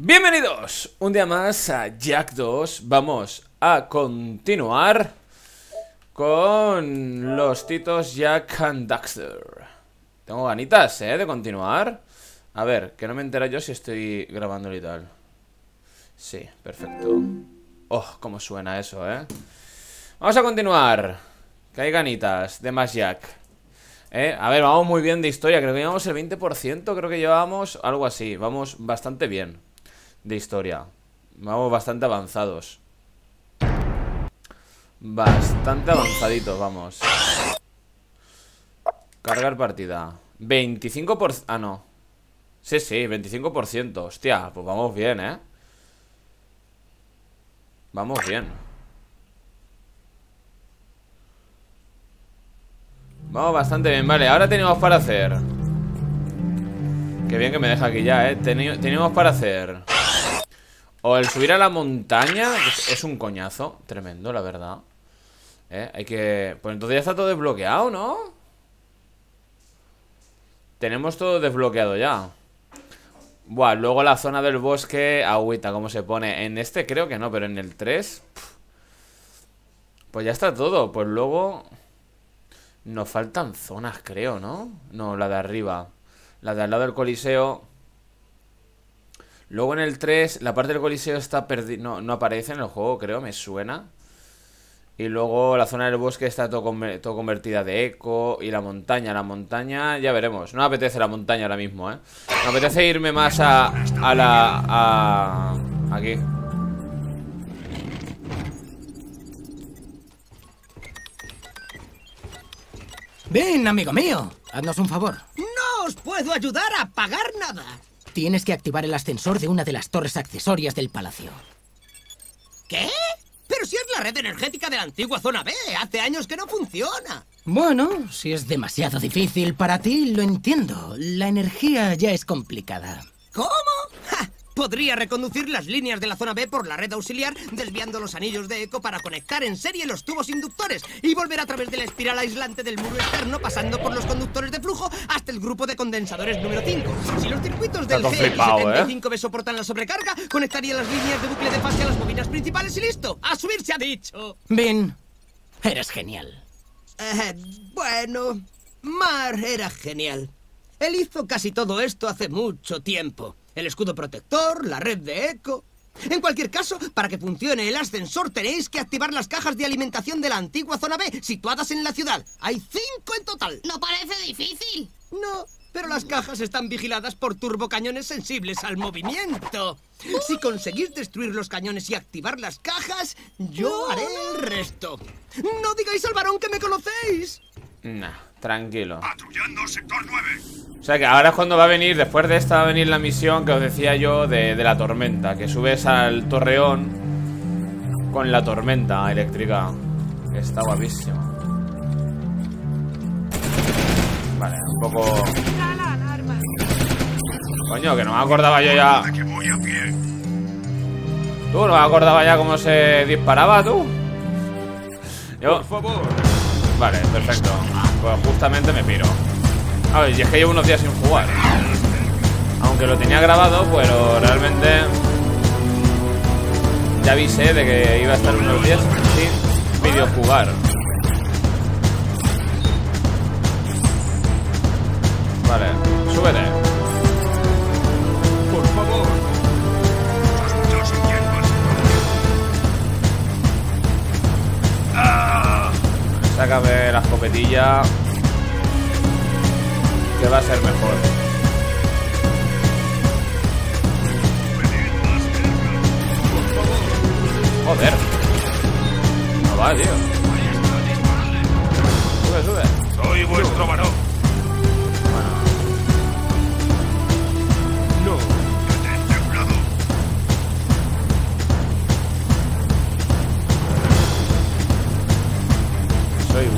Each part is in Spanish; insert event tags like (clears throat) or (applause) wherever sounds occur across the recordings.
Bienvenidos un día más a Jack 2 Vamos a continuar con los titos Jack and Daxter. Tengo ganitas, ¿eh? De continuar. A ver, que no me entera yo si estoy grabando y tal. Sí, perfecto. Oh, cómo suena eso, ¿eh? Vamos a continuar Que hay ganitas de más Jack. ¿Eh? A ver, vamos muy bien de historia. Creo que llevamos el 20% Creo que llevamos algo así. Vamos bastante bien de historia. Vamos bastante avanzados. Bastante avanzaditos, vamos. Cargar partida. 25%... Ah, no. Sí, sí, 25% Hostia, pues vamos bien, ¿eh? Vamos bien. Vamos bastante bien, vale Ahora tenemos para hacer. Qué bien que me deja aquí ya, ¿eh? Tenemos para hacer o el subir a la montaña es, un coñazo Tremendo, la verdad ¿Eh? Hay que... Pues entonces ya está todo desbloqueado, ¿no? Tenemos todo desbloqueado ya Buah, luego la zona del bosque Agüita, ¿cómo se pone? En este creo que no, pero en el 3 Pues ya está todo Pues luego Nos faltan zonas, creo, ¿no? No, la de arriba La de al lado del coliseo Luego en el 3, la parte del coliseo está perdida. No, no aparece en el juego, creo, me suena. Y luego la zona del bosque está todo, todo, convertida de eco. Y la montaña, la montaña, ya veremos. No me apetece la montaña ahora mismo, ¿eh? Me apetece irme más a, a la... A, aquí. Ven, amigo mío, haznos un favor. No os puedo ayudar a pagar nada. Tienes que activar el ascensor de una de las torres accesorias del palacio. ¿Qué? Pero si es la red energética de la antigua zona B, hace años que no funciona. Bueno, si es demasiado difícil para ti, lo entiendo. La energía ya es complicada. ¿Cómo? Podría reconducir las líneas de la zona B por la red auxiliar, desviando los anillos de eco para conectar en serie los tubos inductores y volver a través de la espiral aislante del muro externo, pasando por los conductores de flujo hasta el grupo de condensadores número 5. Si los circuitos del G75B ¿eh? soportan la sobrecarga, conectaría las líneas de bucle de fase a las bobinas principales y listo. ¡A subir se ha dicho! Bin, eres genial. Eh, bueno, Mar era genial. Él hizo casi todo esto hace mucho tiempo el escudo protector, la red de eco... En cualquier caso, para que funcione el ascensor tenéis que activar las cajas de alimentación de la antigua zona B, situadas en la ciudad. Hay cinco en total. ¿No parece difícil? No, pero las cajas están vigiladas por turbocañones sensibles al movimiento. Si conseguís destruir los cañones y activar las cajas, yo haré el resto. ¡No digáis al varón que me conocéis! Nah, tranquilo. Patrullando sector 9. O sea que ahora es cuando va a venir, después de esta va a venir la misión que os decía yo de, la tormenta Que subes al torreón con la tormenta eléctrica está guapísimo Vale, un poco... Coño, que no me acordaba yo ya... Tú, no me acordaba ya cómo se disparaba, tú. Yo... Vale, perfecto. Pues justamente me piro. A ver, y es que llevo unos días sin jugar. Aunque lo tenía grabado, pero realmente ya avisé de que iba a estar unos días sin videojugar. Vale, súbete. Sácame la escopetilla que va a ser mejor. Joder. No va, tío. Sube, sube. Soy vuestro varón.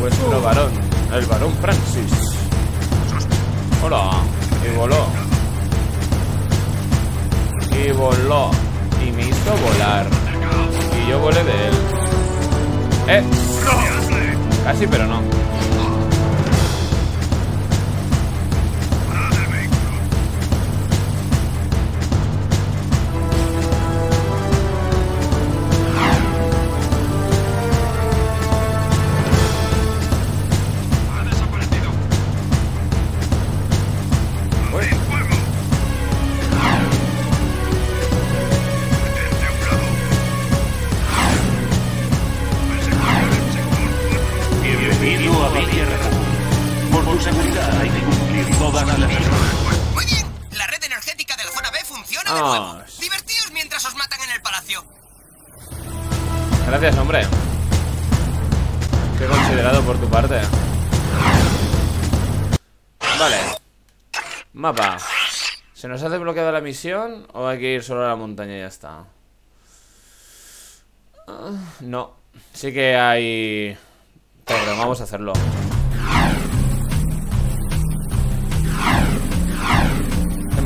Vuestro varón, el varón Francis. Hola. Y voló. Y voló. Y me hizo volar. Y yo volé de él. ¡Eh! Casi, pero no. Seguridad hay que cumplir todas las reglas. Muy bien, la red energética de la zona B funciona de Ah. nuevo. Divertíos mientras os matan en el palacio. Gracias, hombre. Qué considerado por tu parte. Vale. Mapa. ¿Se nos hace bloqueada la misión o hay que ir solo a la montaña y ya está? Ah, no. Sí que hay... Torre, vamos a hacerlo.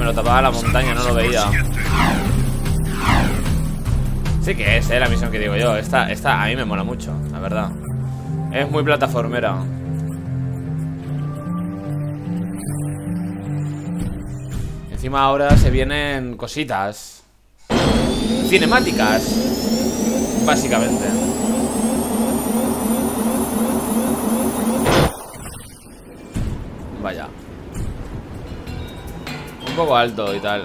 Me lo tapaba la montaña, no lo veía. Sí que es, eh, la misión que digo yo. Esta, esta a mí me mola mucho, la verdad. Es muy plataformera. Encima ahora se vienen cositas. Cinemáticas. Básicamente. Vaya. Un poco alto y tal.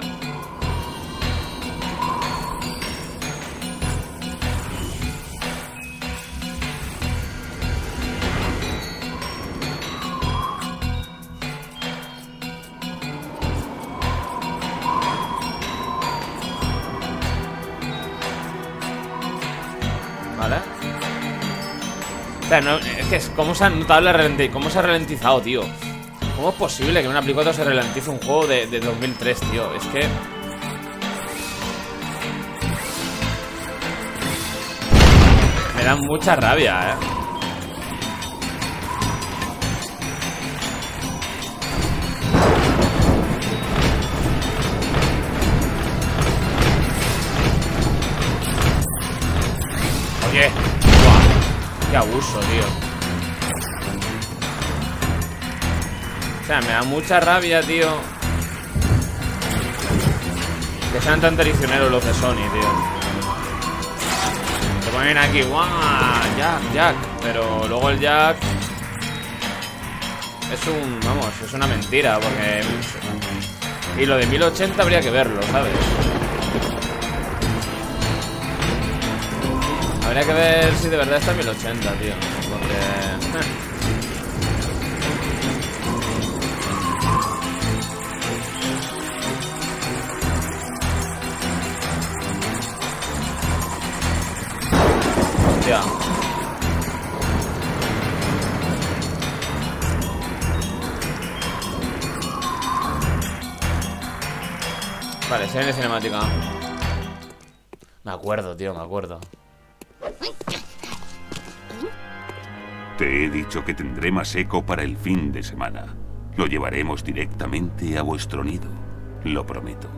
Vale. O sea, no, es que es cómo se ha notado la ralenti- cómo se ha ralentizado, tío. ¿Cómo es posible que en una Play 4 se ralentice un juego de, de 2003, tío? Es que... Me da mucha rabia, eh. Oye, buah, qué abuso, tío. Sea, me da mucha rabia, tío. Que sean tan traicioneros los de Sony, tío. Te ponen aquí, guau, Jack, Jack. Pero luego el Jack. Es un. Vamos, es una mentira, porque. Y lo de 1080 habría que verlo, ¿sabes? Habría que ver si de verdad está en 1080, tío. Porque. Vale, se viene cinemática. Me acuerdo, tío, me acuerdo. Te he dicho que tendré más eco para el fin de semana. Lo llevaremos directamente a vuestro nido. Lo prometo.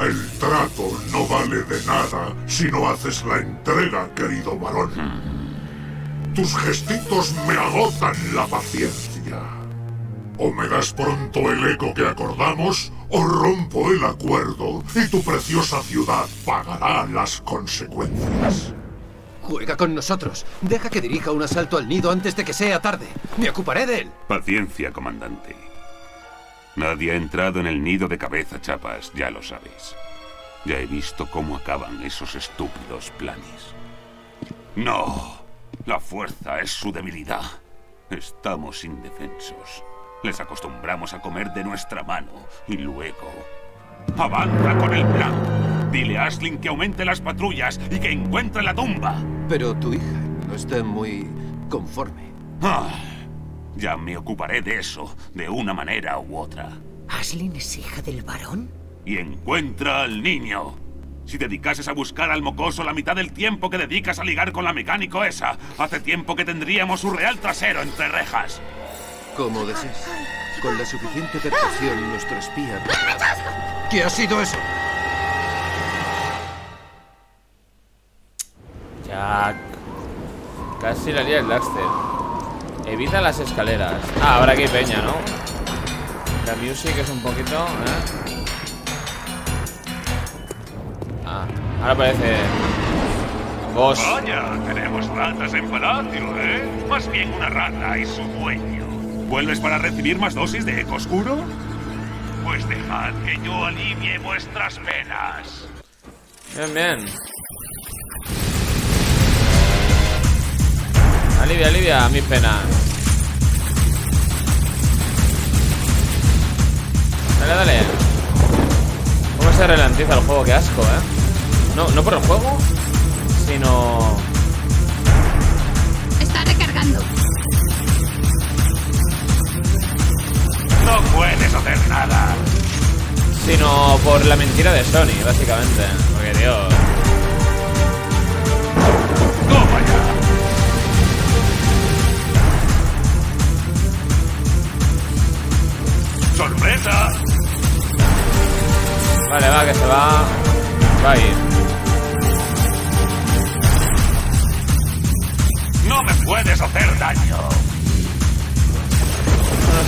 El trato no vale de nada si no haces la entrega, querido varón. Tus gestitos me agotan la paciencia. O me das pronto el eco que acordamos, o rompo el acuerdo y tu preciosa ciudad pagará las consecuencias. Juega con nosotros. Deja que dirija un asalto al nido antes de que sea tarde. Me ocuparé de él. Paciencia, comandante. Nadie ha entrado en el nido de cabeza chapas, ya lo sabes. Ya he visto cómo acaban esos estúpidos planes. No, la fuerza es su debilidad. Estamos indefensos. Les acostumbramos a comer de nuestra mano y luego... ¡Avanza con el plan! Dile a Ashlyn que aumente las patrullas y que encuentre la tumba. Pero tu hija no está muy conforme. Ah, ya me ocuparé de eso, de una manera u otra. ¿Aslin es hija del varón? Y encuentra al niño. Si dedicases a buscar al mocoso la mitad del tiempo que dedicas a ligar con la mecánico esa, hace tiempo que tendríamos su real trasero entre rejas. Como desees. Con la suficiente percepción, nuestro espía... ¿Qué ha sido eso? Jack. Casi la lía el Daxter. Evita las escaleras. Ah, ahora aquí hay peña, ¿no? La music es un poquito. ¿eh? Ah, ahora parece. Boss. Vaya, tenemos ratas en palacio, ¿eh? Más bien una rata y su dueño. ¿Vuelves para recibir más dosis de eco oscuro? Pues dejad que yo alivie vuestras penas. Bien, bien. Alivia, alivia mis penas. Dale, dale. ¿Cómo se ralentiza el juego? Qué asco, ¿eh? No, no por el juego, sino... Está recargando. No puedes hacer nada. Sino por la mentira de Sony, básicamente. Porque, Dios... Toma ya. ¡Sorpresa! Vale, va, que se va... Va a ir. ¡No me puedes hacer daño!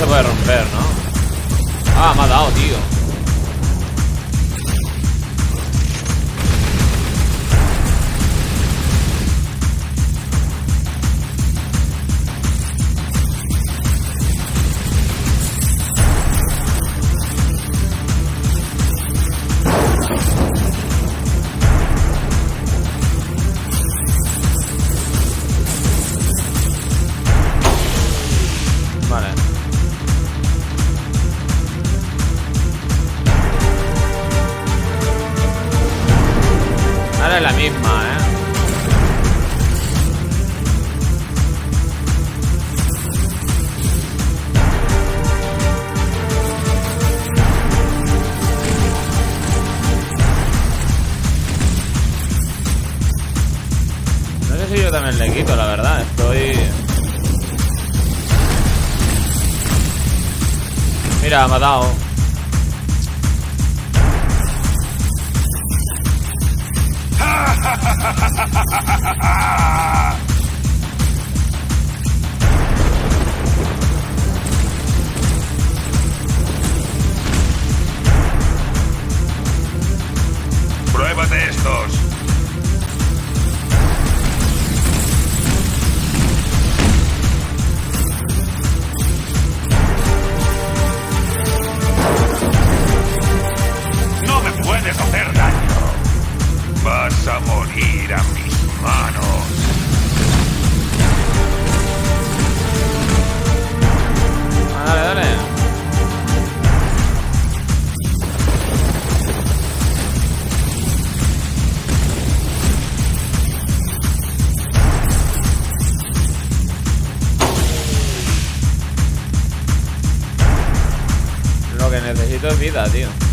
Se puede romper, ¿no? Ah, me ha dado, tío. (laughs) ¡Pruébate estos! ¡No me puedes hacer daño! ¡Vas a morir a mis manos! Dale, dale. Lo que necesito es vida, tío.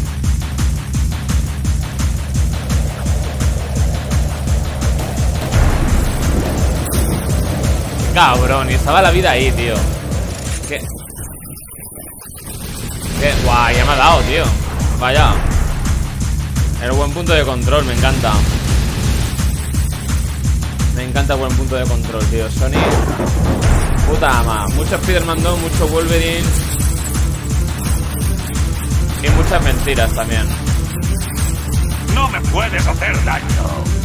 Cabrón, y estaba la vida ahí, tío. ¿Qué? ¿Qué? Guau, ya me ha dado, tío. Vaya. El buen punto de control, me encanta. Me encanta el buen punto de control, tío. Sony. Puta ama. Mucho Spider-Man 2, mucho Wolverine. Y muchas mentiras también. ¡No me puedes hacer daño!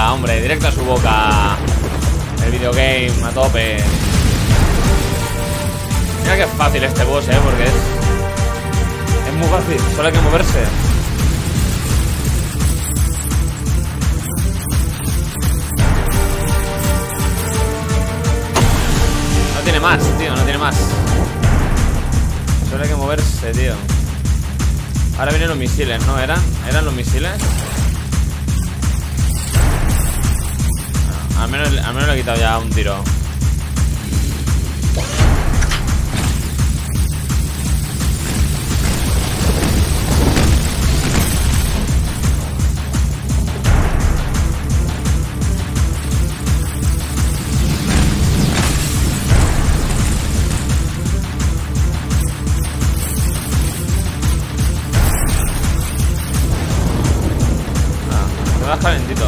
Hombre, directo a su boca. El videogame a tope. Mira que fácil este boss, eh, porque es. Es muy fácil, solo hay que moverse. No tiene más, tío, no tiene más. Solo hay que moverse, tío. Ahora vienen los misiles, ¿no? ¿Eran? ¿Eran los misiles? menos, al menos le he quitado ya un tiro. calentito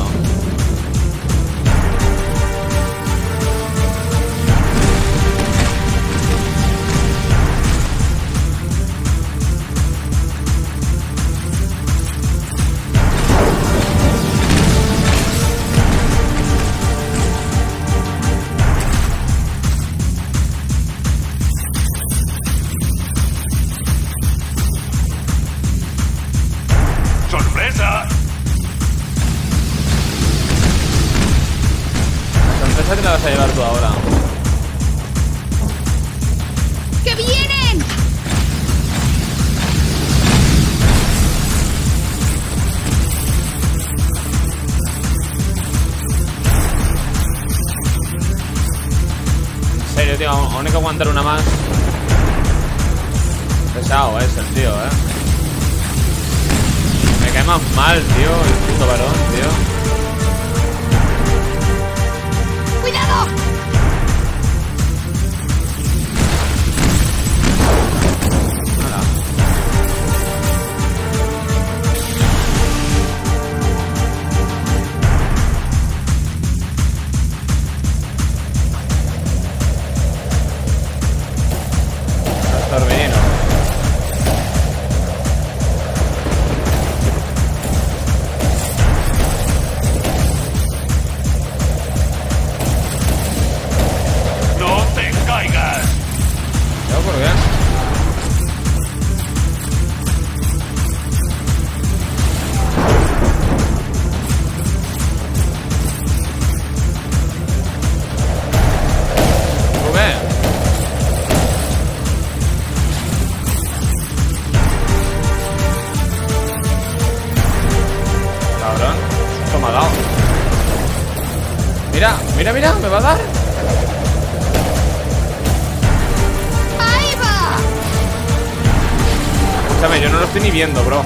bro.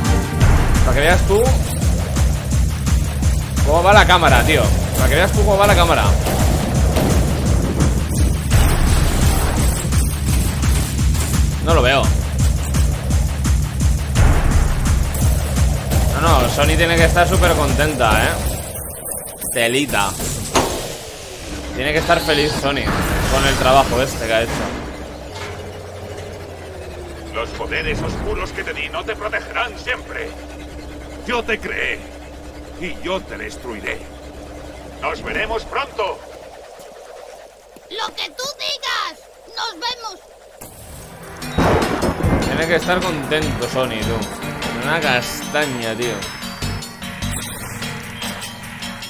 Para que veas tú cómo va la cámara, tío. Para que veas tú cómo va la cámara. No lo veo. No, no, Sony tiene que estar súper contenta, ¿eh? Telita. Tiene que estar feliz Sony con el trabajo este que ha hecho. Los poderes oscuros que te di no te protegerán siempre. Yo te creé y yo te destruiré. Nos veremos pronto. ¡Lo que tú digas! ¡Nos vemos! Tiene que estar contento Sony, tú. Una castaña, tío.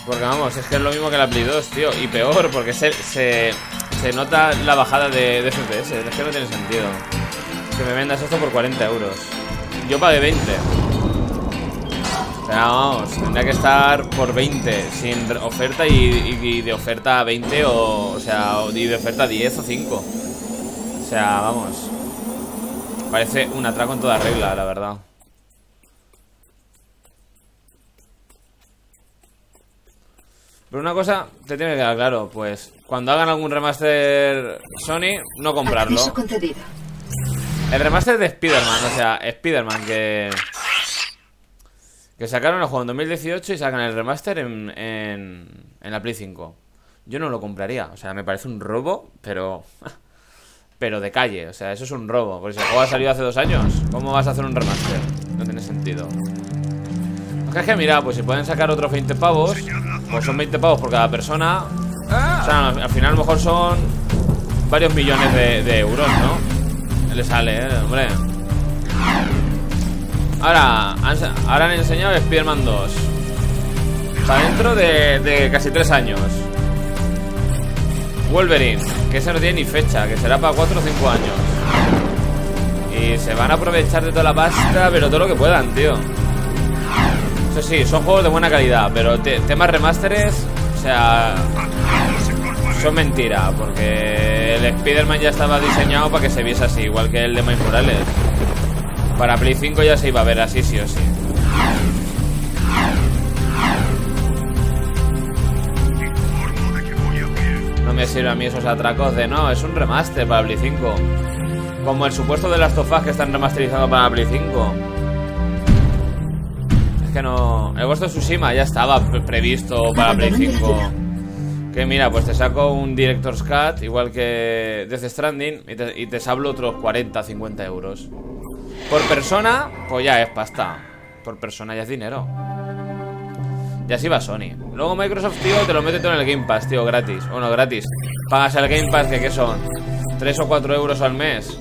Porque vamos, es que es lo mismo que la Play 2, tío. Y peor, porque se, se, se nota la bajada de, de FPS. Es que no tiene sentido. Que me vendas esto por 40 euros. Yo pagué 20. O sea, vamos, tendría que estar por 20 sin oferta y, y- y de oferta a 20 o, o sea, y de oferta a 10 o 5. O sea, vamos. Parece un atraco en toda regla, la verdad. Pero una cosa te tiene que quedar claro, pues cuando hagan algún remaster Sony, no comprarlo. El remaster de Spider-Man, o sea, Spider-Man que... Que sacaron el juego en 2018 y sacan el remaster en, en, la Play 5. Yo no lo compraría, o sea, me parece un robo, pero... (laughs) Pero de calle, o sea, eso es un robo. Porque si el juego ha salido hace dos años, ¿cómo vas a hacer un remaster? No tiene sentido. Aunque es que mira, pues si pueden sacar otros 20 pavos, pues son 20 pavos por cada persona. O sea, al final a lo mejor son varios millones de euros, ¿no? Le sale, ¿eh? Hombre. Ahora, han, ahora han enseñado Spider-Man 2. Para dentro de, de casi 3 años. Wolverine, que ese no tiene ni fecha, que será para 4 o 5 años. Y se van a aprovechar de toda la pasta, pero todo lo que puedan, tío. Eso sí, son juegos de buena calidad, pero te- temas remasteres, o sea, son mentira, porque el Spider-Man ya estaba diseñado para que se viese así, igual que el de Miles Morales. Para Play 5 ya se iba a ver así, sí o sí. No me sirven a mí esos atracos de no, es un remaster para Play 5. Como el supuesto de las tofas que están remasterizando para Play 5. Es que no. El Ghost of Tsushima ya estaba pre- previsto para Play 5. Que mira, pues te saco un Director's Cut, igual que Death Stranding, y te, y sablo otros 40, 50 euros. Por persona, pues ya es pasta. Por persona ya es dinero. Y así va Sony. Luego Microsoft, tío, te lo mete todo en el Game Pass, tío, gratis. Bueno, gratis. Pagas el Game Pass, que qué son? 3 o 4 euros al mes.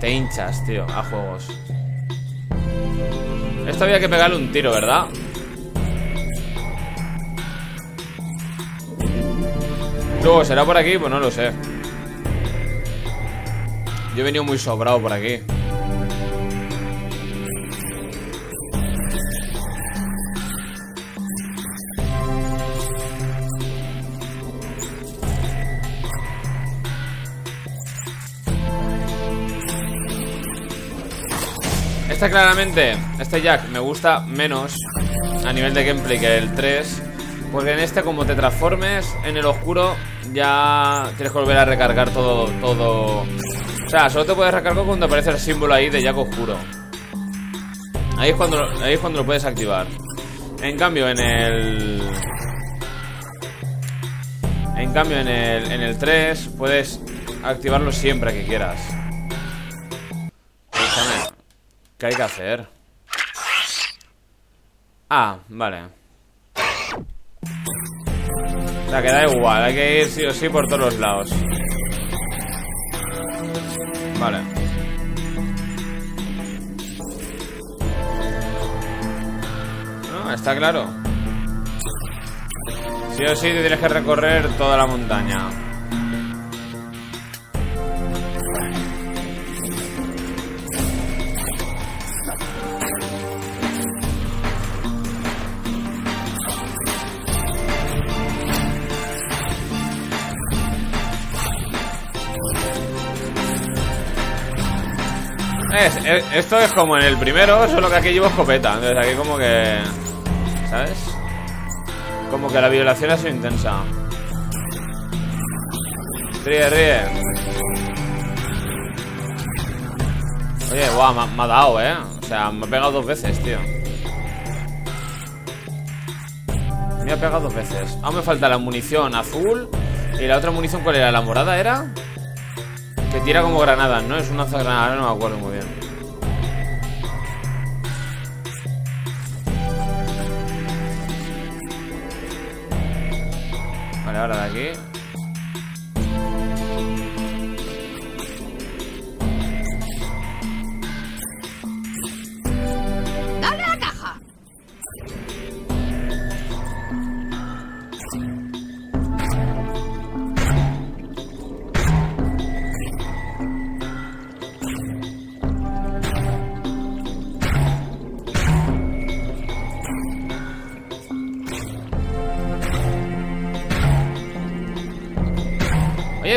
Te hinchas, tío, a juegos. Esto había que pegarle un tiro, ¿verdad? Luego, ¿será por aquí? Pues no lo sé Yo he venido muy sobrado por aquí Este claramente, este Jack me gusta menos a nivel de gameplay que el 3 Porque en este como te transformes en el oscuro ya tienes que volver a recargar todo, todo. O sea, solo te puedes recargar cuando aparece el símbolo ahí de Jack oscuro. Ahí es cuando, ahí es cuando lo puedes activar. En cambio en el... En cambio en el, en el 3 puedes activarlo siempre que quieras. Escúchame ¿Qué hay que hacer? Ah, vale O sea, que da igual Hay que ir sí o sí por todos los lados. Vale. No, está claro. Sí o sí te tienes que recorrer toda la montaña Es, es- esto es como en el primero, solo que aquí llevo escopeta. Entonces aquí como que... ¿Sabes? Como que la violación ha sido intensa. Ríe, ríe. Oye, guau, me, me ha dado, ¿eh? O sea, me ha pegado dos veces, tío. Me ha pegado dos veces. Aún me falta la munición azul. ¿Y la otra munición cuál era? ¿La morada era? Que tira como granadas, ¿no? Es un lanzagranada, no me acuerdo muy bien. Ahora de aquí.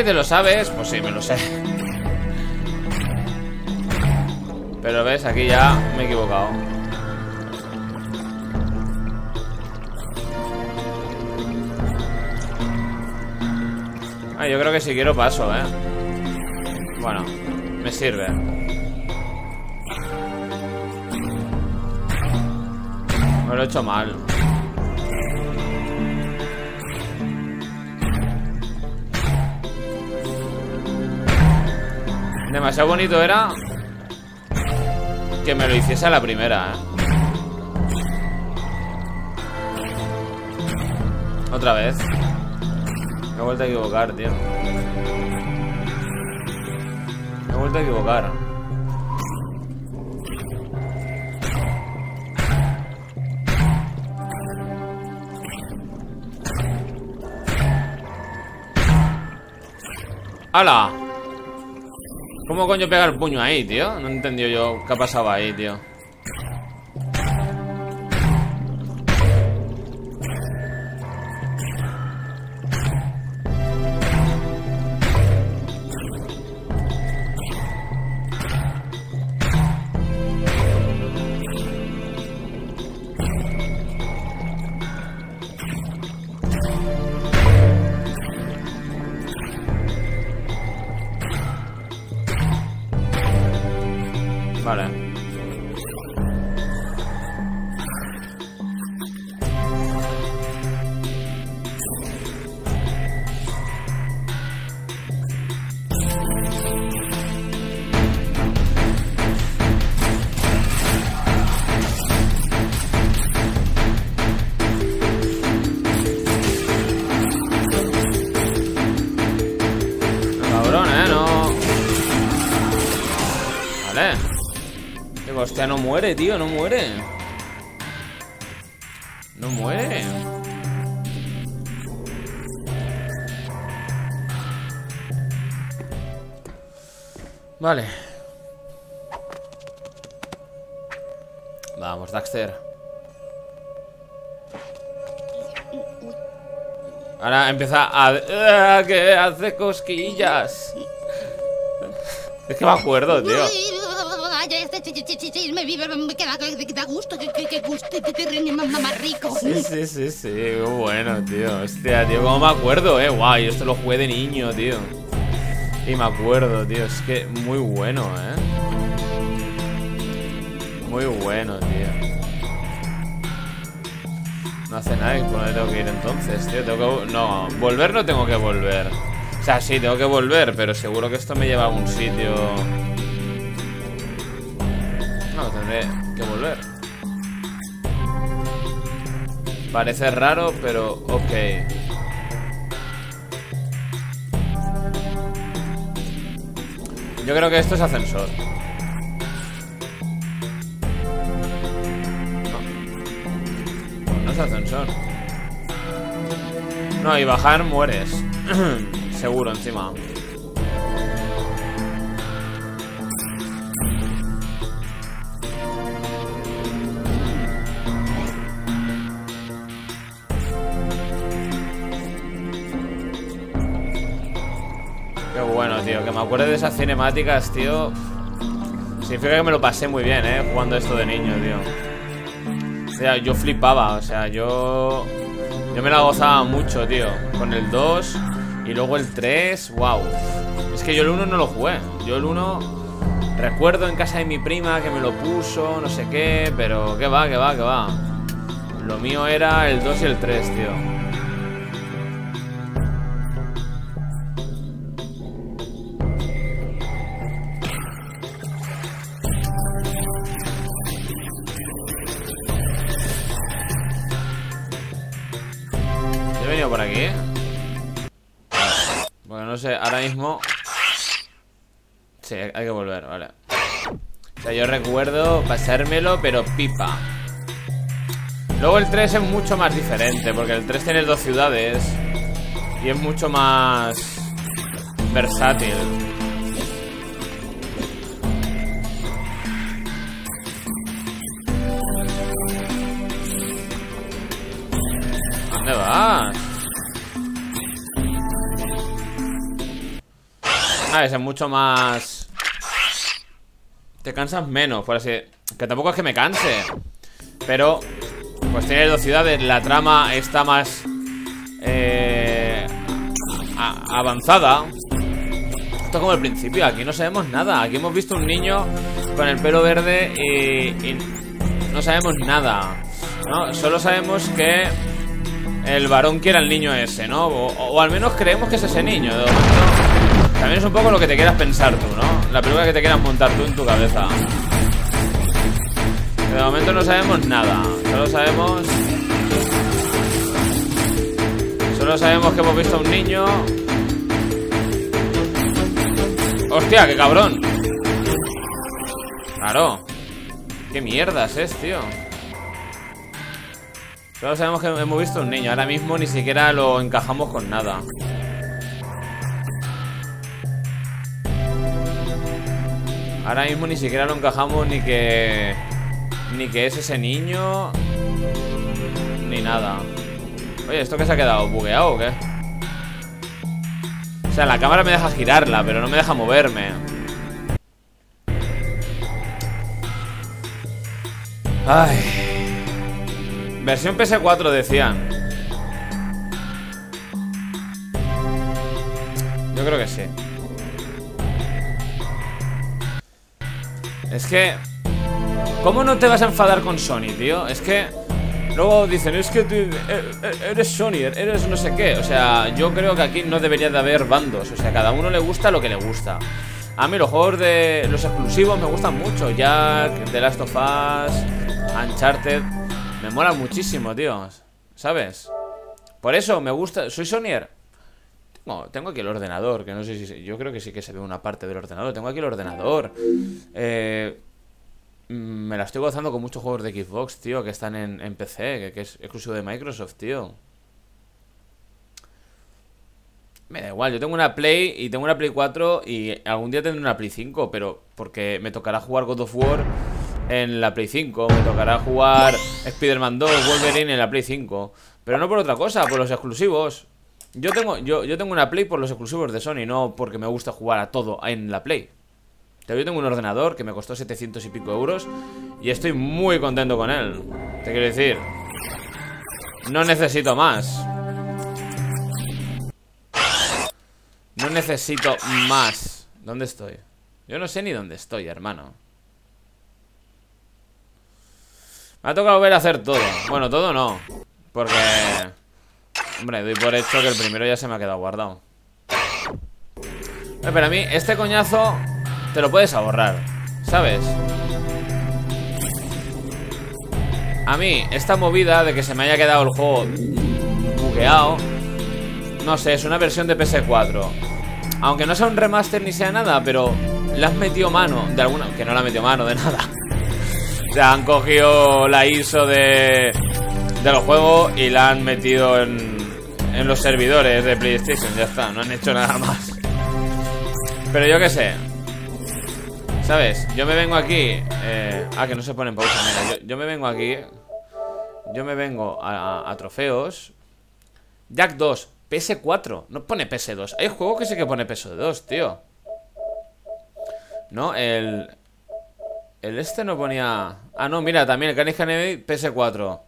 ¿Te lo sabes? Pues sí, me lo sé. Pero ves, aquí ya me he equivocado. Ah, yo creo que si quiero paso, ¿eh? Bueno, me sirve. Me lo he hecho mal. Demasiado bonito era que me lo hiciese a la primera, ¿eh? Otra vez. Me he vuelto a equivocar, tío. Me he vuelto a equivocar. ¡Hala! ¿Cómo coño pega el puño ahí, tío? No he yo qué ha pasado ahí, tío. Hostia, no muere, tío, no muere. No muere. Vale. Vamos, Daxter. Ahora empieza a... Eh, ¡Que hace cosquillas! Es que me acuerdo, tío me queda que que da gusto, que que que gusto, que que rin- más más rico. Sí, sí, sí, sí. Bueno, tío. Hostia, tío, cómo me acuerdo, eh. Guay, esto lo jugué de niño, tío. Y me acuerdo, tío. Es que muy bueno, eh. Muy bueno, tío. No hace nada. ¿y ¿Por dónde tengo que ir entonces, tío? Tengo que... No, volver no tengo que volver. O sea, sí, tengo que volver, pero seguro que esto me lleva a un sitio... No, tendré que volver. Parece raro, pero ok. Yo creo que esto es ascensor. No, no es ascensor. No, y bajar mueres. (clears throat) Seguro, encima. Que me acuerde de esas cinemáticas, tío. Significa que me lo pasé muy bien, eh. Jugando esto de niño, tío. O sea, yo flipaba. O sea, yo. Yo me la gozaba mucho, tío. Con el 2 y luego el 3. Wow. Es que yo el 1 no lo jugué. Yo el 1. Recuerdo en casa de mi prima que me lo puso, no sé qué. Pero que va, que va, que va. Lo mío era el 2 y el 3, tío. Mismo. Sí, hay que volver, vale. O sea, yo recuerdo pasármelo, pero pipa. Luego el 3 es mucho más diferente, porque el 3 tiene dos ciudades. Y es mucho más. versátil. ¿Dónde vas? Ah, ese es mucho más... Te cansas menos, por así... Que tampoco es que me canse. Pero... Pues tiene dos ciudades, la trama está más... Eh, a- avanzada. Esto es como el principio, aquí no sabemos nada. Aquí hemos visto un niño con el pelo verde y, y no sabemos nada. Solo sabemos que el varón quiere al niño ese, ¿no? O, al menos creemos que es ese niño. De también es un poco lo que te quieras pensar tú, ¿no? La película que te quieras montar tú en tu cabeza. De momento no sabemos nada. Solo sabemos. Solo sabemos que hemos visto a un niño. ¡Hostia, qué cabrón! Claro. ¿Qué mierdas es, tío? Solo sabemos que hemos visto un niño. Ahora mismo ni siquiera lo encajamos con nada. Ahora mismo ni siquiera lo encajamos ni que... Ni que es ese niño... Ni nada. Oye, ¿esto qué se ha quedado? ¿Bugueado o qué? O sea, la cámara me deja girarla, pero no me deja moverme. Ay. Versión PS4 decían. Yo creo que sí. Es que... ¿Cómo no te vas a enfadar con Sony, tío? Es que... Luego dicen, es que eh, eh, eres Sony, eres no sé qué. O sea, yo creo que aquí no debería de haber bandos. O sea, cada uno le gusta lo que le gusta. A mí los juegos de los exclusivos me gustan mucho. Jack, The Last of Us, Uncharted. Me mola muchísimo, tío. ¿Sabes? Por eso me gusta. ¿Soy Sonyer? Tengo, aquí el ordenador, que no sé si... Yo creo que sí que se ve una parte del ordenador. Tengo aquí el ordenador. Eh... Me la estoy gozando con muchos juegos de Xbox, tío, que están en, en PC, que, que es exclusivo de Microsoft, tío. Me da igual, yo tengo una Play y tengo una Play 4 y algún día tendré una Play 5, pero porque me tocará jugar God of War en la Play 5, me tocará jugar Spider-Man 2, Wolverine en la Play 5, pero no por otra cosa, por los exclusivos. Yo tengo, yo, yo tengo una Play por los exclusivos de Sony, no porque me gusta jugar a todo en la Play. Yo tengo un ordenador que me costó 700 y pico euros y estoy muy contento con él. Te quiero decir, no necesito más. No necesito más. ¿Dónde estoy? Yo no sé ni dónde estoy, hermano. Me ha tocado volver a hacer todo. Bueno, todo no. Porque... Hombre, doy por hecho que el primero ya se me ha quedado guardado. Eh, pero a mí, este coñazo te lo puedes ahorrar. ¿Sabes? A mí, esta movida de que se me haya quedado el juego bugueado No sé, es una versión de PS4 Aunque no sea un remaster ni sea nada Pero le has metido mano de alguna... Que no le ha metido mano de nada (laughs) O sea, han cogido la ISO de... Del juego y la han metido en... En los servidores de PlayStation Ya está, no han hecho nada más. Pero yo qué sé ¿Sabes? Yo me vengo aquí eh, Ah, que no se pone en pausa Mira, yo, me vengo aquí Yo me vengo a, trofeos. Jack 2 PS4 No pone PS2 Hay juegos que sí que pone PS2, tío. No, el... El este no ponía... Ah, no, mira, también el Carnage Kennedy PS4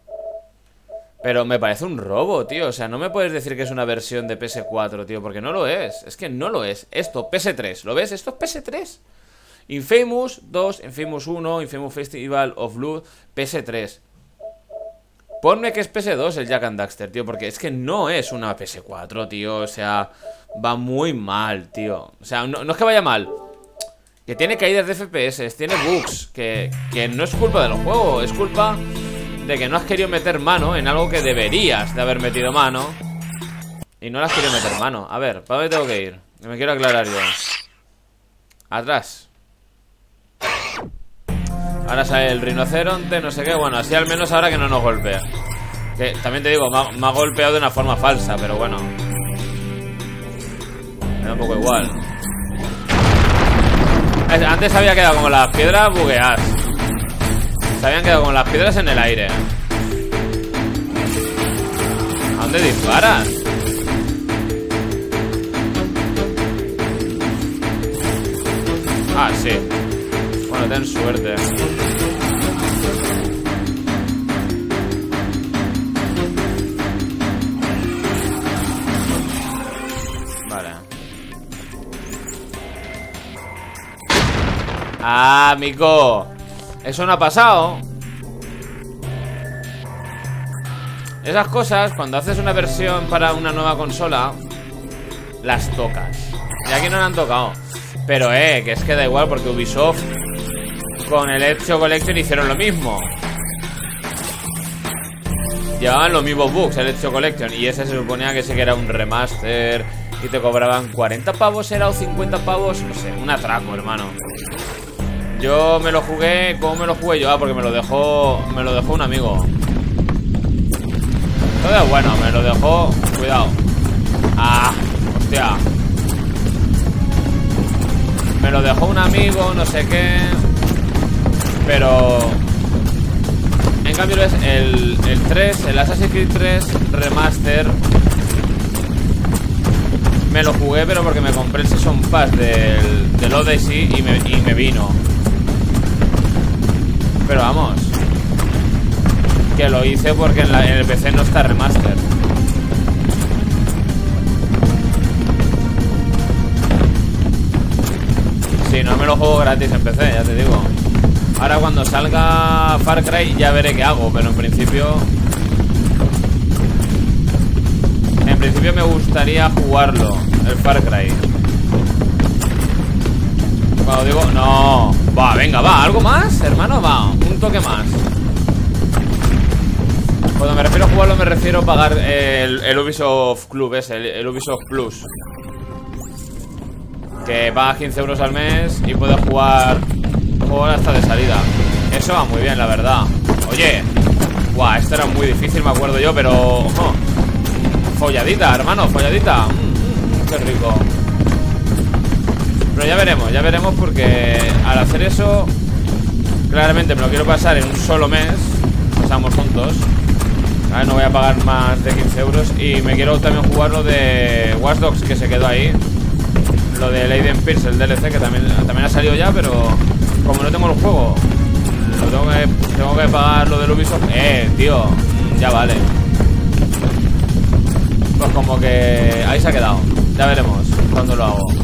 Pero me parece un robo, tío O sea, no me puedes decir que es una versión de PS4, tío Porque no lo es Es que no lo es Esto, PS3 ¿Lo ves? Esto es PS3 Infamous 2, Infamous 1, Infamous Festival of Blood, PS3. Ponme que es PS2 el Jack and Daxter, tío, porque es que no es una PS4, tío. O sea, va muy mal, tío. O sea, no, es que vaya mal. Que tiene caídas de FPS, tiene bugs, que, que no es culpa del juego, es culpa de que no has querido meter mano en algo que deberías de haber metido mano. Y no le has meter mano. A ver, ¿para dónde tengo que ir? Me quiero aclarar yo. Atrás. Ahora sale el rinoceronte, no sé qué Bueno, así al menos ahora que no nos golpea Que también te digo, me ha, golpeado de una forma falsa Pero bueno Me da un poco igual Antes había quedado como las piedras bugueadas Se habían quedado como las piedras en el aire. ¿A dónde disparas? Ah, sí. Bueno, ten suerte. Ah, amigo Eso no ha pasado. Esas cosas, cuando haces una versión para una nueva consola Las tocas. Y aquí no la han tocado. Pero eh, que es que da igual porque Ubisoft Con el Ezio Collection hicieron lo mismo. Llevaban los mismos bugs el Ezio Collection Y ese se suponía que sí que era un remaster Y te cobraban 40 pavos era o 50 pavos No sé, un atraco hermano yo me lo jugué, ¿cómo me lo jugué yo? Ah, porque me lo dejó, me lo dejó un amigo. Todo bueno, me lo dejó, cuidado. Ah, hostia. Me lo dejó un amigo, no sé qué. Pero en cambio es el, el 3, el Assassin's Creed 3 Remaster Me lo jugué pero porque me compré el Season Pass del, del Odyssey y me, y me vino pero vamos. Que lo hice porque en, el PC no está remaster. Si, no me lo juego gratis en PC, ya te digo. Ahora cuando salga Far Cry ya veré qué hago Pero en principio En principio me gustaría jugarlo El Far Cry. Cuando digo, no. Va, venga, va, ¿algo más? Hermano, va toque más. Cuando me refiero a jugarlo me refiero a pagar el, Ubisoft Club ese, el, Ubisoft Plus. Que paga 15 euros al mes y puede jugar Jugar hasta de salida. Eso va muy bien, la verdad. Oye, guau, esto era muy difícil, me acuerdo yo, pero... Folladita, hermano, folladita. Qué rico. Pero ya veremos, ya veremos porque al hacer eso, claramente me lo quiero pasar en un solo mes. Pasamos juntos. no voy a pagar más de 15 euros. Y me quiero también jugar lo de Watch Dogs que se quedó ahí. Lo de Leiden Pierce, el DLC, que también, también ha salido ya, pero como no tengo el juego, tengo, que, tengo que pagar lo del Ubisoft. Eh, tío, ya vale. Pues como que ahí se ha quedado. Ya veremos cuando lo hago.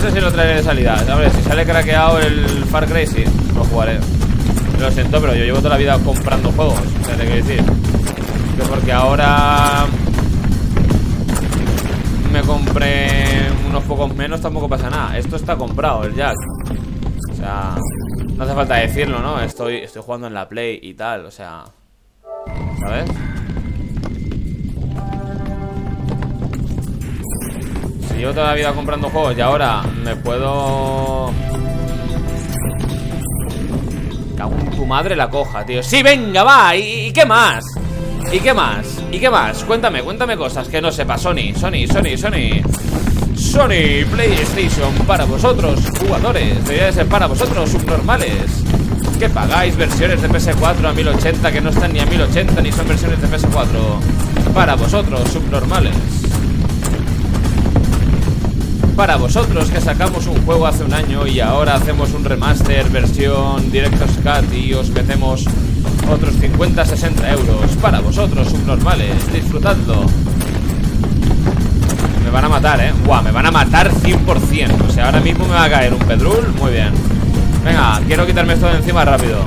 No sé si lo traeré de salida. Ver, si sale craqueado el Far Cry, sí, lo jugaré. Lo siento, pero yo llevo toda la vida comprando juegos. O sea, te quiero decir. Que porque ahora me compré unos pocos menos, tampoco pasa nada. Esto está comprado, el Jack. O sea, no hace falta decirlo, ¿no? Estoy, estoy jugando en la Play y tal, o sea. ¿Sabes? Llevo toda la vida comprando juegos y ahora me puedo... Tu madre la coja, tío Sí, venga, va, ¿Y, qué más? ¿Y qué más? ¿Y qué más? Cuéntame, cuéntame cosas que no sepa Sony, Sony, Sony, Sony Sony PlayStation para vosotros, jugadores Debería ser para vosotros, subnormales que pagáis versiones de PS4 a 1080 que no están ni a 1080 ni son versiones de PS4 para vosotros, subnormales para vosotros que sacamos un juego hace un año y ahora hacemos un remaster versión Director's Cut y os metemos otros 50-60 euros para vosotros subnormales, disfrutadlo. Me van a matar, eh. Guau, me van a matar 100%. O sea, ahora mismo me va a caer un pedrul. Muy bien. Venga, quiero quitarme esto de encima rápido.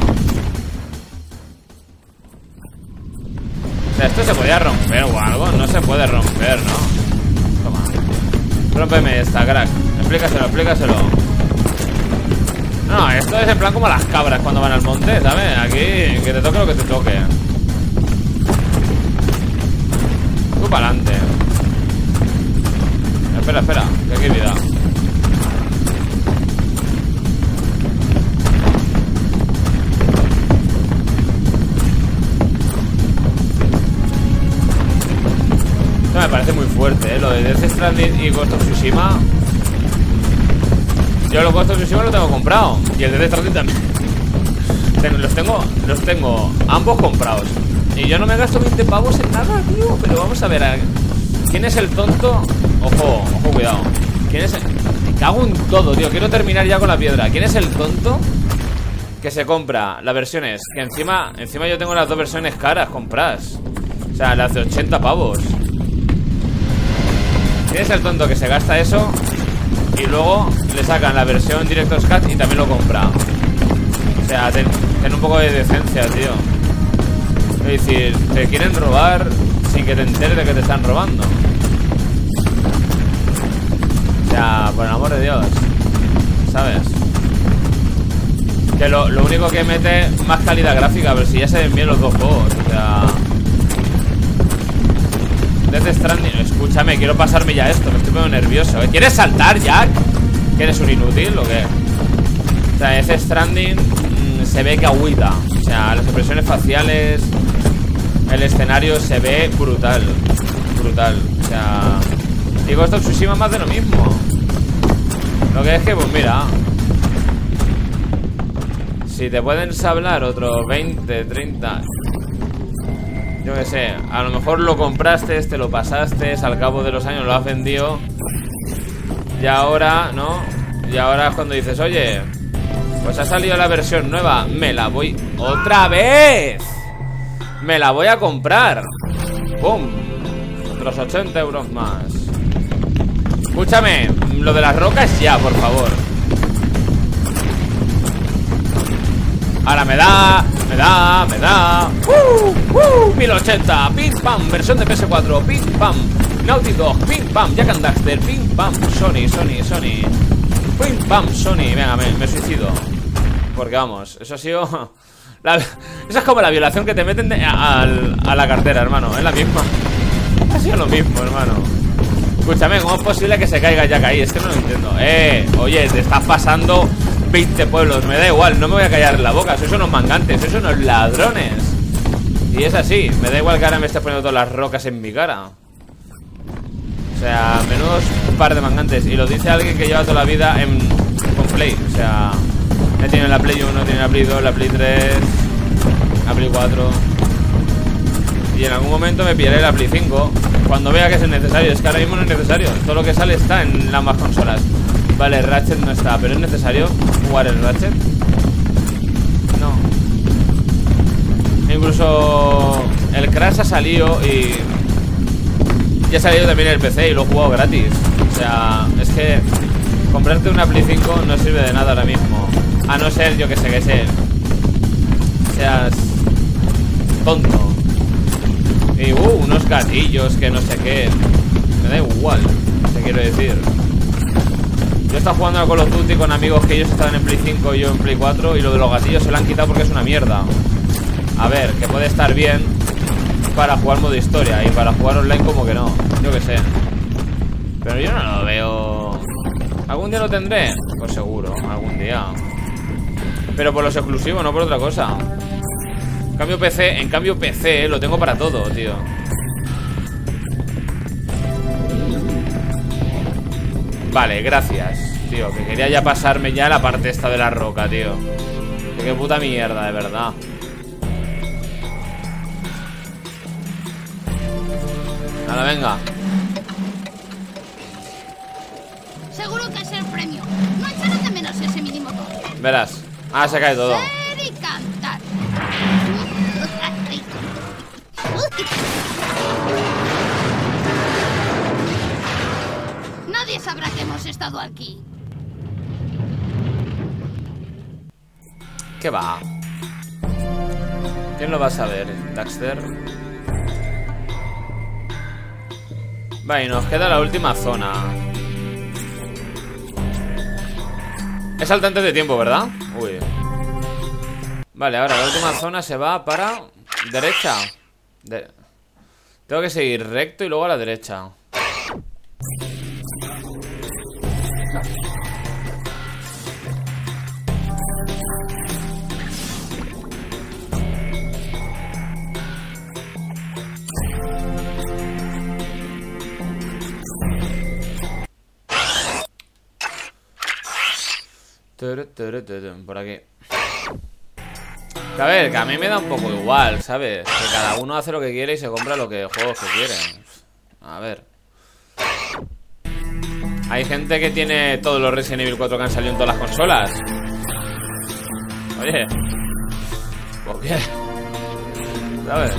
O sea, esto se podía romper o algo. No se puede romper, ¿no? Rómpeme esta, crack. Explícaselo, explícaselo. No, esto es en plan como las cabras cuando van al monte, ¿sabes? Aquí, que te toque lo que te toque. Tú para adelante. Espera, espera, que aquí vida. Me parece muy fuerte, ¿eh? Lo de Death Stranding y Ghost of Tsushima. Yo los Ghost of Tsushima los tengo comprado. Y el de Death Stranding también. los tengo, los tengo ambos comprados. Y yo no me gasto 20 pavos en nada, tío. Pero vamos a ver. ¿Quién es el tonto? Ojo, ojo, cuidado. ¿Quién es el... Me cago en todo, tío. Quiero terminar ya con la piedra. ¿Quién es el tonto? Que se compra las versiones Que encima, encima yo tengo las dos versiones caras compradas O sea, las de 80 pavos ¿Quién es el tonto que se gasta eso y luego le sacan la versión Director's Cut y también lo compra? O sea, ten, un poco de decencia, tío. Es decir, te quieren robar sin que te enteres de que te están robando. O sea, por el amor de Dios. ¿Sabes? Que lo, lo único que mete más calidad gráfica, ver si ya se ven bien los dos juegos. O sea... Death Stranding Escúchame, quiero pasarme ya esto Me estoy poniendo nervioso ¿eh? ¿Quieres saltar, Jack? ¿Que eres un inútil o qué? O sea, Death Stranding mm, Se ve que agüita O sea, las expresiones faciales El escenario se ve brutal Brutal O sea... Digo, esto Tsushima más de lo mismo Lo que es que, pues mira Si te pueden sablar otros 20, 30 yo qué sé, a lo mejor lo compraste, te lo pasaste, al cabo de los años lo has vendido y ahora, ¿no? Y ahora es cuando dices, oye, pues ha salido la versión nueva, me la voy otra vez, me la voy a comprar, ¡pum! Otros 80 euros más. Escúchame, lo de las rocas ya, por favor. Ahora me da, me da, me da. ¡Uh! ¡Uh! 1080, pim pam, versión de PS4, pim pam. Naughty Dog, pim pam, Jack and Daxter, pim pam. Sony, Sony, Sony. Pim pam, Sony. Venga, me, suicido. Porque vamos, eso ha sido. (laughs) Esa es como la violación que te meten a, a, la cartera, hermano. Es la misma. Ha sido lo mismo, hermano. Escúchame, ¿cómo es posible que se caiga Jack ahí? Es que no lo entiendo. Eh, oye, te estás pasando 20 pueblos, me da igual, no me voy a callar la boca, sois unos mangantes, sois unos ladrones. Y es así, me da igual que ahora me estés poniendo todas las rocas en mi cara. O sea, menudos par de mangantes. Y lo dice alguien que lleva toda la vida en, Play. O sea, he tenido la Play 1, tiene la Play 2, la Play 3, la Play 4. Y en algún momento me pillaré la Play 5 Cuando vea que es necesario Es que ahora mismo no es necesario Todo lo que sale está en ambas consolas Vale, Ratchet no está Pero es necesario jugar el Ratchet. No. Incluso El Crash ha salido y Ya ha salido también el PC Y lo he jugado gratis. O sea, es que Comprarte una Play 5 no sirve de nada ahora mismo. A no ser, yo que sé, que sé Seas Tonto. Y uh, unos gatillos que no sé qué. Me da igual, te quiero decir. Yo estaba jugando a Call of Duty con amigos que ellos estaban en Play 5 y yo en Play 4 y lo de los gatillos se lo han quitado porque es una mierda. A ver, que puede estar bien para jugar modo historia y para jugar online como que no. Yo que sé. Pero yo no lo veo... ¿Algún día lo tendré? Pues seguro, algún día. Pero por los exclusivos, no por otra cosa. Cambio PC, en cambio PC lo tengo para todo, tío Vale, gracias Tío, que quería ya pasarme ya la parte esta de la roca, tío. Qué puta mierda, de verdad. Nada, venga. Seguro que es el premio. No echarán de menos ese mínimo Verás Ah, se cae todo aquí. ¿Qué va? ¿Quién lo va a saber? ¿Daxter? Vale, nos queda la última zona. Es saltante de tiempo, ¿verdad? Uy. Vale, ahora la última zona se va para... Derecha. Tengo que seguir recto y luego a la derecha. Por aquí. A ver, que a mí me da un poco igual, ¿sabes? Que cada uno hace lo que quiere y se compra lo que juegos que quiere A ver Hay gente que tiene todos los Resident Evil 4 que han salido en todas las consolas Oye ¿Por qué? ¿Sabes?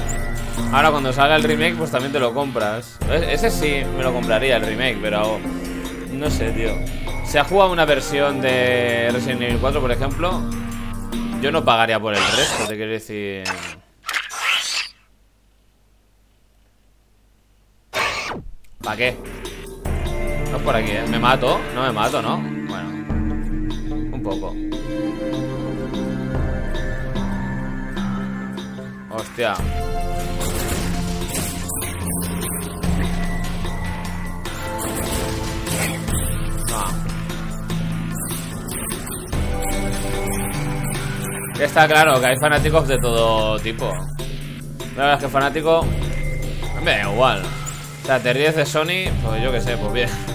Ahora cuando salga el remake pues también te lo compras Ese sí me lo compraría el remake, pero... No sé, tío Se ha jugado una versión de Resident Evil 4, por ejemplo yo no pagaría por el resto, te quiero decir... ¿Para qué? No por aquí, ¿eh? ¿Me mato? No me mato, ¿no? Bueno Un poco Hostia Está claro que hay fanáticos de todo tipo. La verdad es que fanático. Me igual. O sea, te ríes de Sony, pues yo qué sé, pues bien.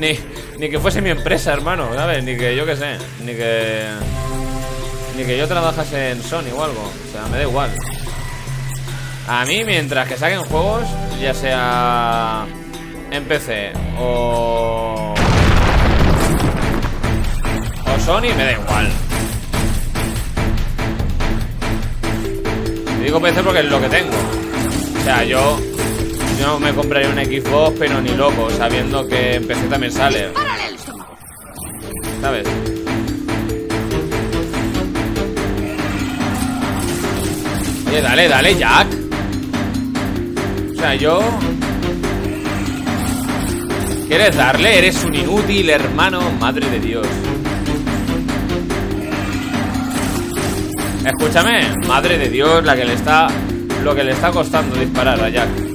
Ni, ni que fuese mi empresa, hermano, ¿sabes? Ni que yo qué sé. Ni que. Ni que yo trabajase en Sony o algo. O sea, me da igual. A mí, mientras que saquen juegos, ya sea en PC o. O Sony, me da igual. digo PC porque es lo que tengo. O sea, yo, yo me compraría un Xbox, pero ni loco, sabiendo que en PC también sale. ¿Sabes? Oye, dale, dale, Jack. O sea, yo... ¿Quieres darle? Eres un inútil, hermano. Madre de Dios. Escúchame, madre de Dios, la que le está. Lo que le está costando disparar a Jack.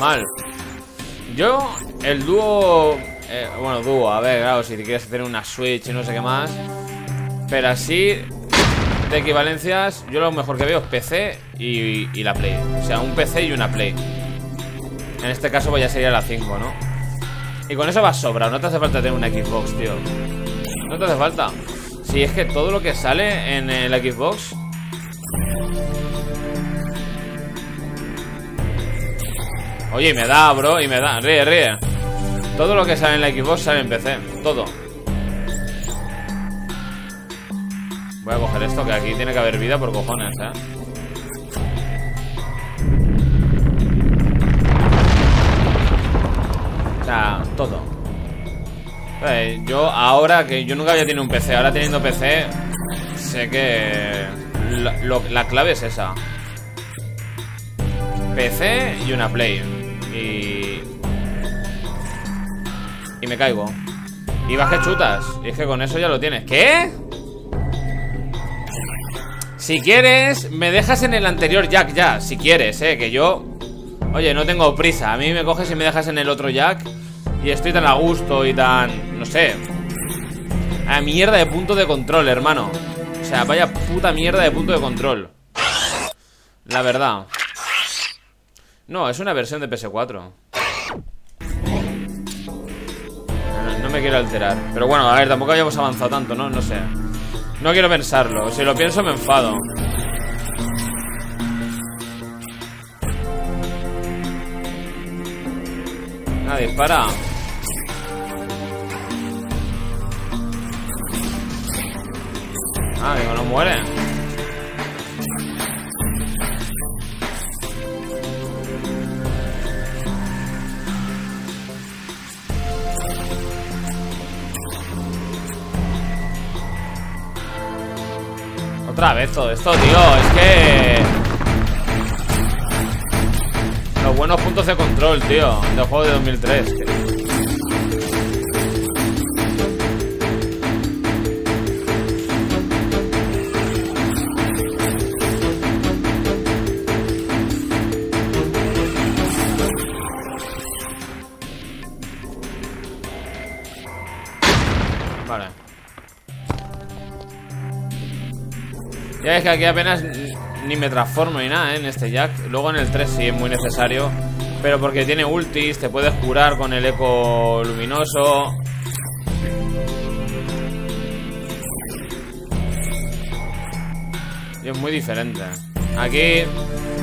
Mal. Yo, el dúo. Eh, bueno, dúo, a ver, claro, si quieres hacer una Switch y no sé qué más. Pero así de equivalencias, yo lo mejor que veo es PC y, la Play. O sea, un PC y una Play. En este caso pues ya sería la 5, ¿no? Y con eso va sobra, no te hace falta tener una Xbox, tío No te hace falta Si es que todo lo que sale en el Xbox Oye, me da, bro, y me da Ríe, ríe Todo lo que sale en la Xbox sale en PC Todo Voy a coger esto, que aquí tiene que haber vida por cojones, eh todo. Eh, yo ahora que yo nunca había tenido un PC, ahora teniendo PC, sé que la, clave es esa. PC y una Play. Y... Y me caigo. Y bajé chutas. Y es que con eso ya lo tienes. ¿Qué? Si quieres, me dejas en el anterior jack ya. Si quieres, eh, que yo... Oye, no tengo prisa. A mí me coges y me dejas en el otro jack. Y estoy tan a gusto y tan... No sé A mierda de punto de control, hermano O sea, vaya puta mierda de punto de control La verdad No, es una versión de PS4 no, me quiero alterar. Pero bueno, a ver, tampoco habíamos avanzado tanto, ¿no? No sé. No quiero pensarlo. Si lo pienso me enfado. Ah, dispara. Ah, digo, no muere. Otra vez todo esto, tío. Es que... Los buenos puntos de control, tío. Del juego de 2003. Ya ves que aquí apenas ni me transformo ni nada ¿eh? en este Jack. Luego en el 3 sí es muy necesario. Pero porque tiene ultis, te puedes curar con el eco luminoso. Y es muy diferente. Aquí,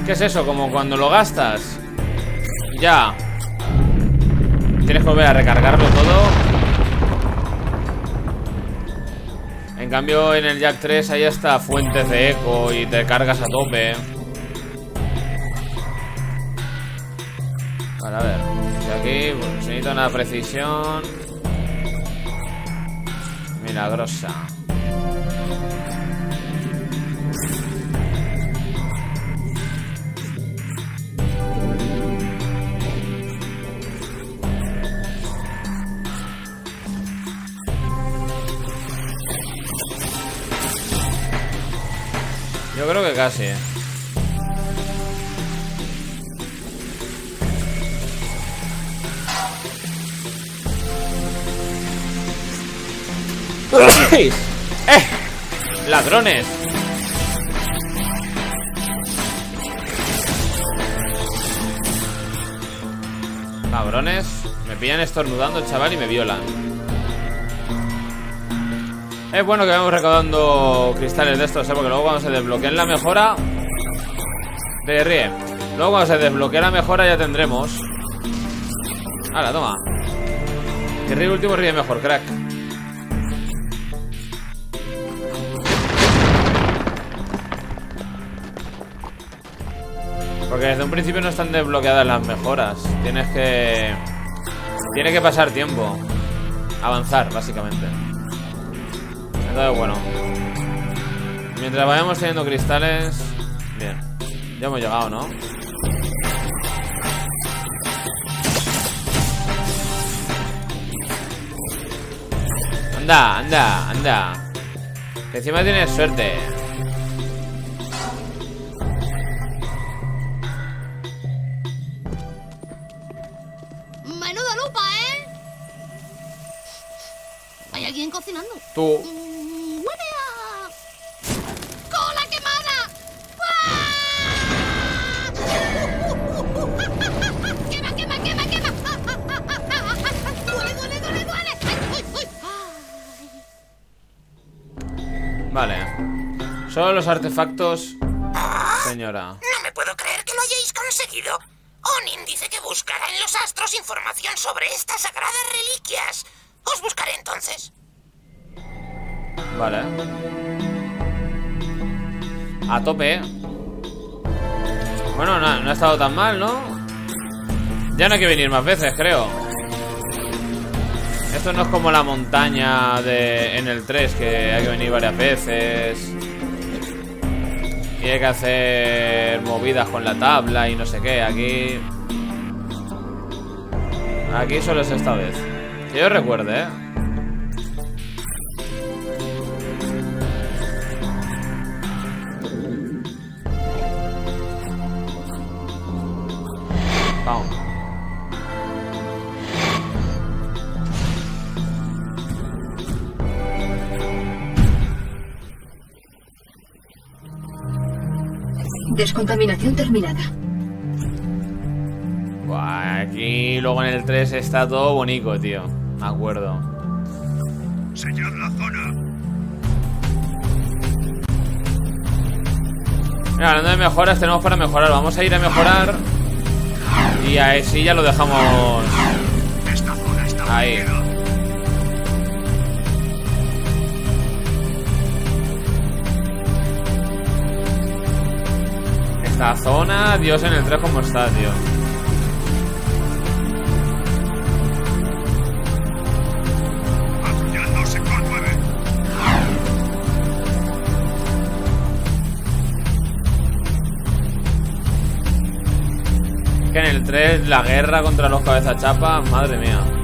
¿qué es eso? Como cuando lo gastas. Ya. Tienes que volver a recargarlo todo En cambio en el Jack 3 hay hasta fuentes de eco y te cargas a tope. Vale, a ver. Y aquí pues, se una precisión. Milagrosa Yo creo que casi, eh. (coughs) ¡Eh! ¡Ladrones! Cabrones Me pillan estornudando, chaval, y me violan es bueno que vamos recaudando cristales de estos, ¿eh? Porque luego cuando se desbloqueen la mejora... Te ríe. Luego cuando se desbloquee la mejora ya tendremos... Hala, toma. Que ríe último ríe mejor, crack. Porque desde un principio no están desbloqueadas las mejoras. Tienes que... Tiene que pasar tiempo. Avanzar, básicamente. Entonces, bueno Mientras vayamos teniendo cristales Bien Ya hemos llegado, ¿no? Anda, anda, anda Que encima tienes suerte Menuda lupa, ¿eh? ¿Hay alguien cocinando? Tú los artefactos, señora. No me puedo creer que lo hayáis conseguido. Onin dice que buscará en los astros información sobre estas sagradas reliquias. Os buscaré entonces. Vale. A tope. Bueno, no, no ha estado tan mal, ¿no? Ya no hay que venir más veces, creo. Esto no es como la montaña de en el 3, que hay que venir varias veces. Y hay que hacer movidas con la tabla y no sé qué. Aquí... Aquí solo es esta vez. Que yo recuerde, ¿eh? Descontaminación terminada. Buah, aquí luego en el 3 está todo bonito, tío. Me acuerdo. Sellar la zona. Mira, hablando de mejoras, tenemos para mejorar. Vamos a ir a mejorar. Y así ya lo dejamos. Esta zona está Ahí. Esta zona, Dios en el 3 como está, tío. Patrullando sector 9. Que en el 3 la guerra contra los cabezachapas, madre mía.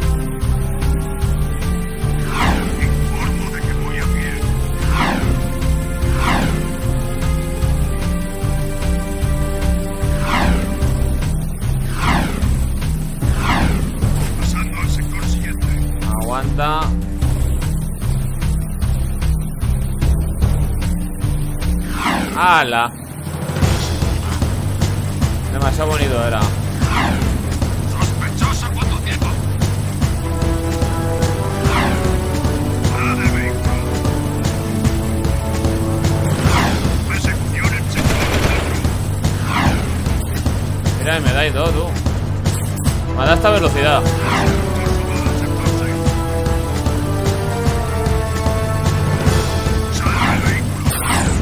¡Hala! Demasiado bonito era. Mira, me da y tú. Me da esta velocidad.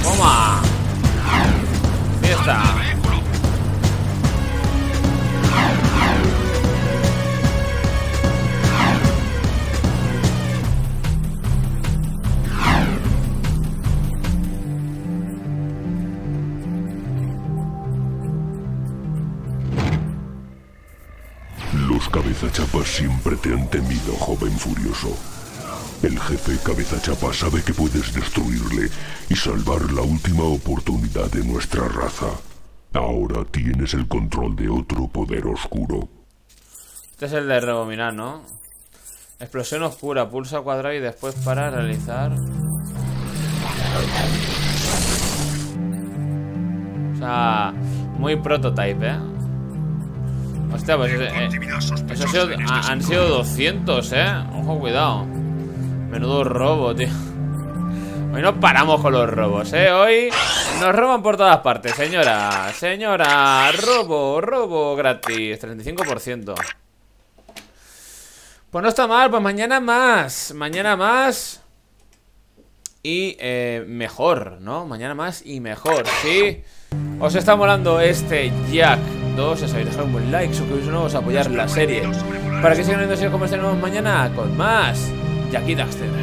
¡Toma! Los cabezachapas siempre te han temido, joven furioso. El jefe cabezachapa sabe que puedes destruirle y salvar la última oportunidad de nuestra raza. Ahora tienes el control de otro poder oscuro. Este es el de rebobinar, ¿no? Explosión oscura, pulsa cuadrado y después para realizar. O sea, muy prototype, ¿eh? Hostia, pues eh, eh, eso sido, ha- han sido 200, ¿eh? Ojo, cuidado. Menudo robo, tío. Hoy no paramos con los robos, ¿eh? Hoy nos roban por todas partes, señora. Señora, robo, robo gratis. 35%. Pues no está mal, pues mañana más. Mañana más. Y eh, mejor, ¿no? Mañana más y mejor, ¿sí? ¿Os está molando este Jack 2? Ya sabéis, dejar un buen like, suscribiros de nuevo, apoyar la serie. Para que sigan viendo series como este nuevo mañana con más Jackie Daxter.